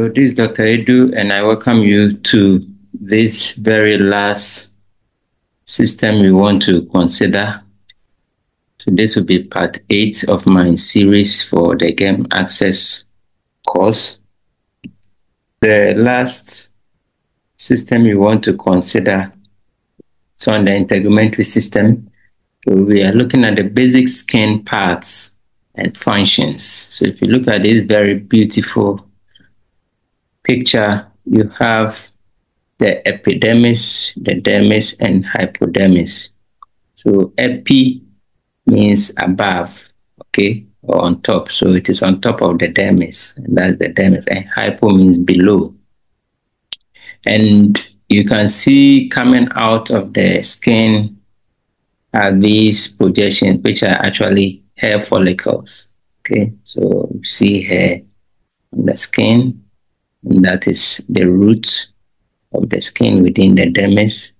So this is Dr. Aidoo, and I welcome you to this very last system we want to consider. So this will be part eight of my series for the GEM access course. The last system we want to consider is on the integumentary system. So we are looking at the basic skin parts and functions. So if you look at this very beautiful picture, you have the epidermis, the dermis, and hypodermis. So epi means above, okay, or on top. So it is on top of the dermis, and that's the dermis. And hypo means below. And you can see coming out of the skin are these projections, which are actually hair follicles. Okay, so you see hair on the skin, that is the root of the skin within the dermis.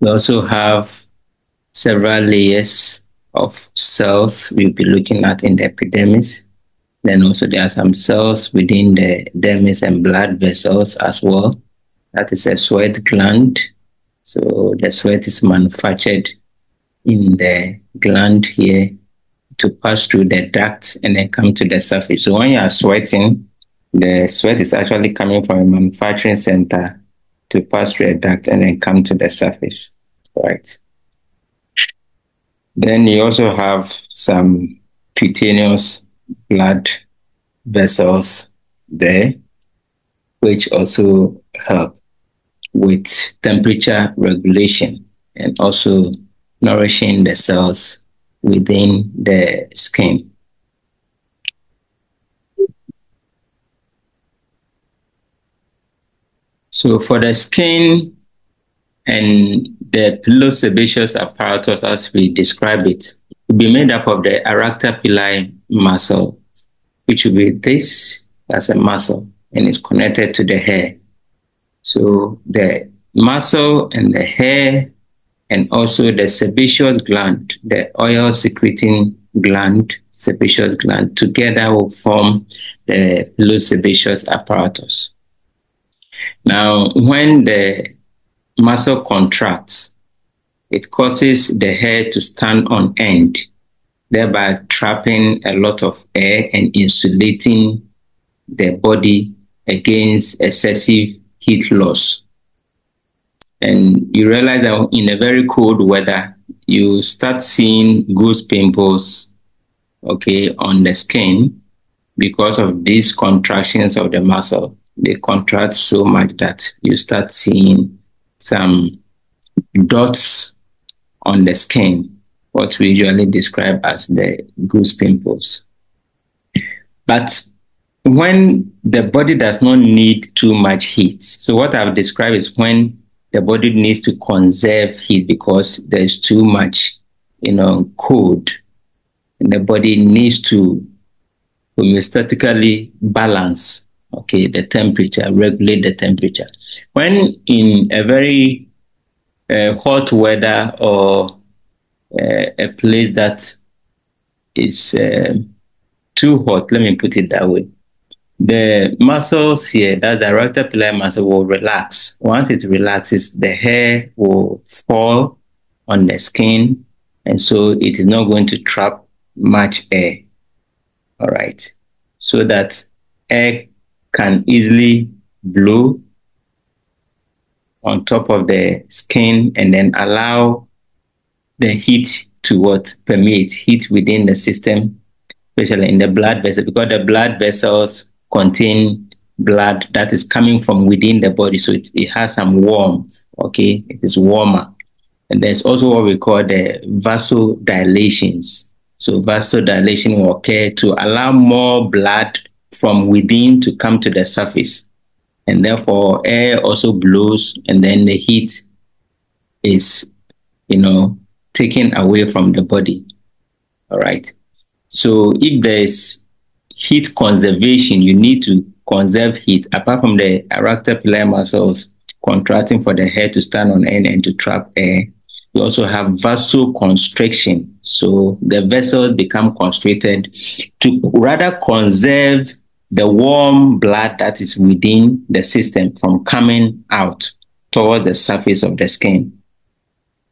We also have several layers of cells we'll be looking at in the epidermis. Then also there are some cells within the dermis and blood vessels as well. That is a sweat gland. So the sweat is manufactured in the gland here to pass through the ducts and then come to the surface. So when you are sweating, the sweat is actually coming from a manufacturing center to pass through a duct and then come to the surface, right? Then you also have some cutaneous blood vessels there, which also help with temperature regulation and also nourishing the cells within the skin. So for the skin and the pilosebaceous apparatus as we describe it, will be made up of the arrector pili muscle, which will be this as a muscle and it's connected to the hair. So the muscle and the hair and also the sebaceous gland, the oil secreting gland, sebaceous gland, together will form the pilosebaceous apparatus. Now, when the muscle contracts, it causes the hair to stand on end, thereby trapping a lot of air and insulating the body against excessive heat loss. And you realize that in a very cold weather, you start seeing goose pimples, okay, on the skin because of these contractions of the muscle they contract so much that you start seeing some dots on the skin, what we usually describe as the goose pimples. But when the body does not need too much heat, so what I've described is when the body needs to conserve heat because there's too much, you know, cold, and the body needs to homeostatically balance okay, the temperature, regulate the temperature. When in a very uh, hot weather or uh, a place that is uh, too hot, let me put it that way, the muscles here, that's the arrector pili muscle, will relax. Once it relaxes, the hair will fall on the skin, and so it is not going to trap much air. All right, so that air can easily blow on top of the skin and then allow the heat to what permeate heat within the system, especially in the blood vessel, because the blood vessels contain blood that is coming from within the body. So it, it has some warmth, okay? It is warmer. And there's also what we call the vasodilations. So vasodilation will occur to allow more blood from within to come to the surface. And therefore, air also blows, and then the heat is, you know, taken away from the body. All right. So if there's heat conservation, you need to conserve heat apart from the arrector pili muscles contracting for the hair to stand on end and to trap air. You also have vasoconstriction. So the vessels become constricted to rather conserve the warm blood that is within the system from coming out towards the surface of the skin.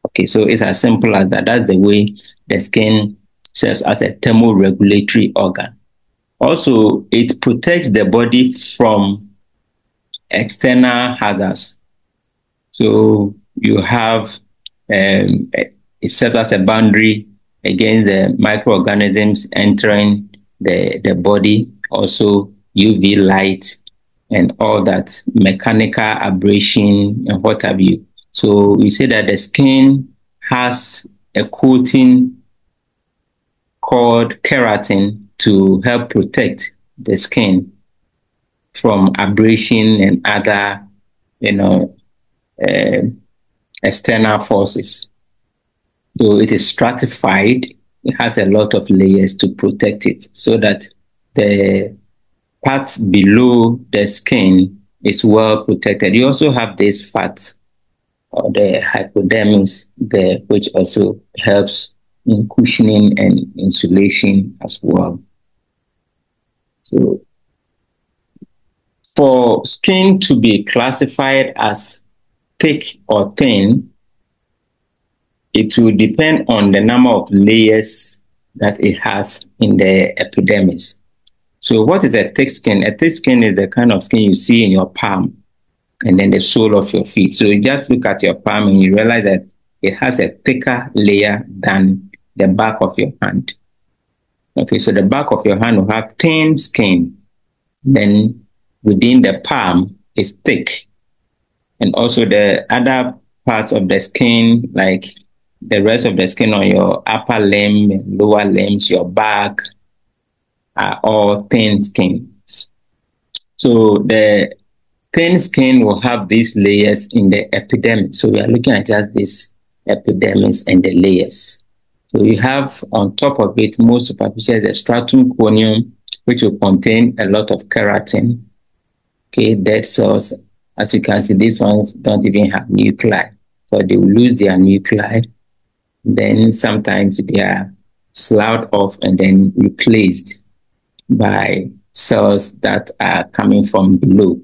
Okay, so it's as simple as that. That's the way the skin serves as a thermoregulatory organ. Also, it protects the body from external hazards. So you have um, it serves as a boundary against the microorganisms entering the, the body, also UV light and all that, mechanical abrasion and what have you. So we say that the skin has a coating called keratin to help protect the skin from abrasion and other, you know, uh, external forces. So it is stratified, it has a lot of layers to protect it so that the part below the skin is well protected. You also have this fat or the hypodermis there, which also helps in cushioning and insulation as well. So for skin to be classified as thick or thin, it will depend on the number of layers that it has in the epidermis. So what is a thick skin? A thick skin is the kind of skin you see in your palm and then the sole of your feet. So you just look at your palm and you realize that it has a thicker layer than the back of your hand. Okay, so the back of your hand will have thin skin. Then within the palm is thick. And also the other parts of the skin, like the rest of the skin on your upper limb, lower limbs, your back, are all thin skins. So the thin skin will have these layers in the epidermis. So we are looking at just this epidermis and the layers. So you have on top of it, most superficial, the stratum corneum, which will contain a lot of keratin. Okay, dead cells. As you can see, these ones don't even have nuclei. So they will lose their nuclei. Then sometimes they are sloughed off and then replaced by cells that are coming from below.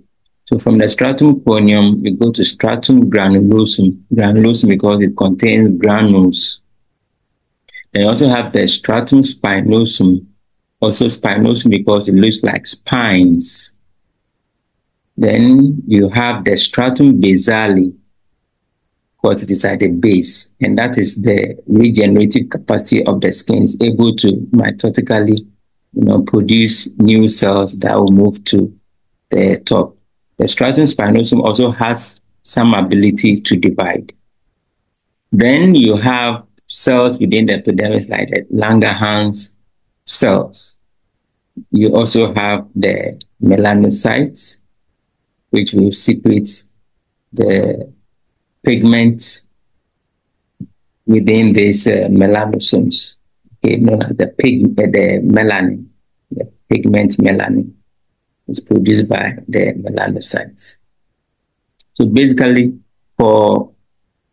So from the stratum corneum, we go to stratum granulosum. Granulosum because it contains granules. Then you also have the stratum spinosum. Also spinosum because it looks like spines. Then you have the stratum basale because it is at the base, and that is the regenerative capacity of the skin is able to mitotically you know, produce new cells that will move to the top. The stratum spinosum also has some ability to divide. Then you have cells within the epidermis like the Langerhans cells. You also have the melanocytes, which will secrete the pigment within these uh, melanosomes okay, known as the pig, the melanin, the pigment melanin is produced by the melanocytes. So basically, for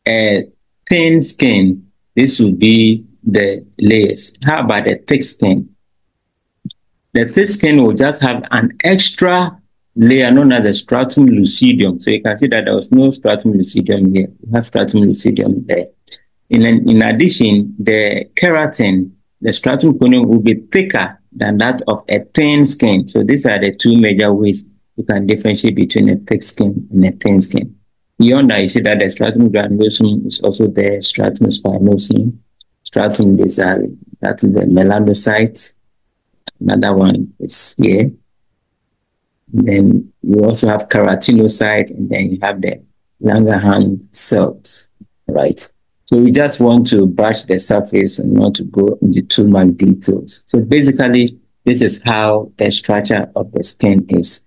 a thin skin, this would be the layers. How about the thick skin? The thick skin will just have an extra layer known as the stratum lucidum. So you can see that there was no stratum lucidum here. We have stratum lucidum there. In, in addition, the keratin the stratum corneum will be thicker than that of a thin skin. So these are the two major ways you can differentiate between a thick skin and a thin skin. Beyond that, you see that the stratum granulosum is also the stratum spinosum, stratum basale, that is the melanocyte. Another one is here. Then you also have keratinocyte, and then you have the Langerhans cells, right? So we just want to brush the surface and not to go into too much details. So basically, this is how the structure of the skin is.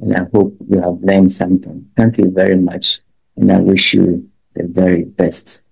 And I hope you have learned something. Thank you very much. And I wish you the very best.